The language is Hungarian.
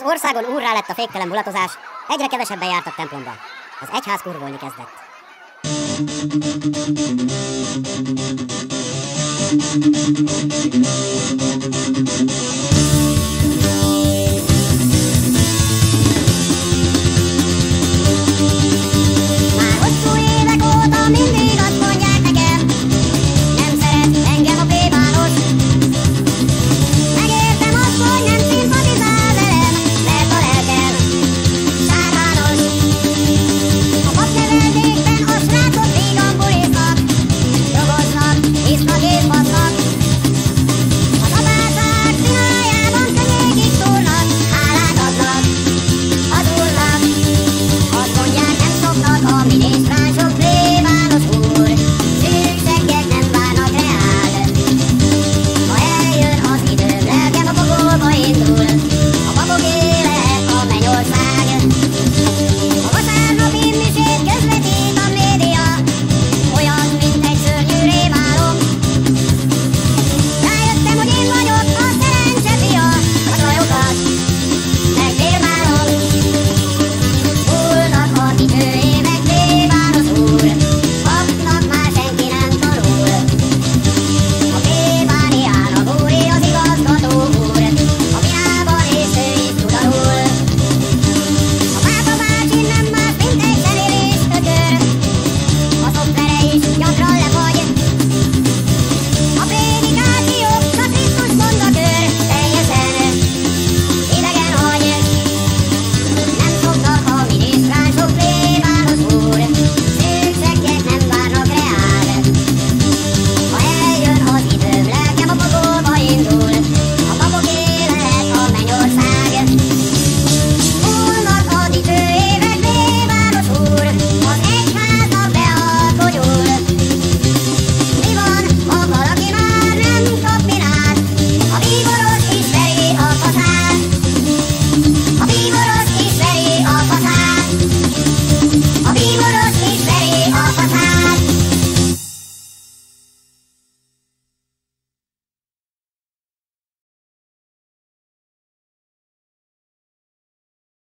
Az országon úrrá lett a féktelen mulatozás, egyre kevesebben jártak templomba. Az egyház kurvolni kezdett.